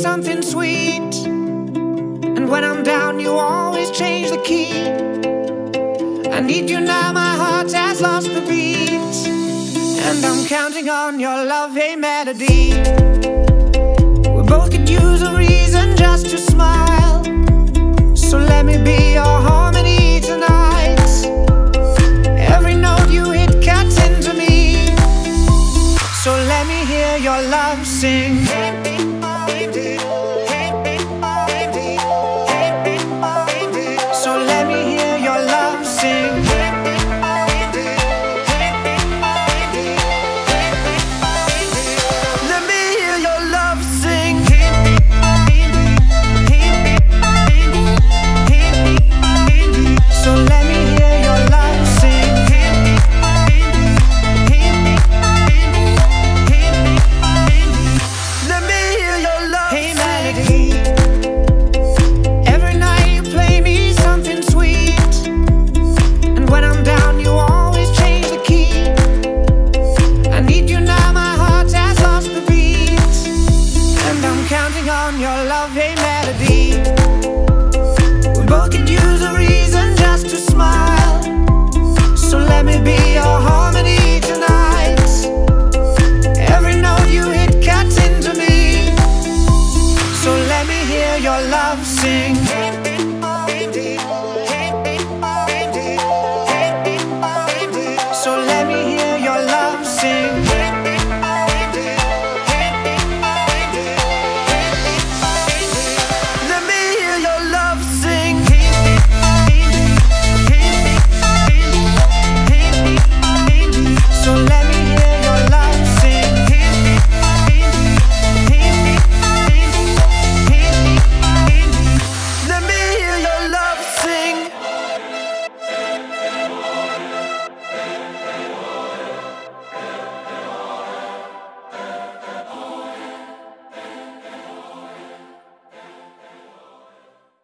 something sweet. And when I'm down, you always change the key. I need you now, my heart has lost the beat. And I'm counting on your love, hey melody. We both could use a reason just to. your love sing. your love sing.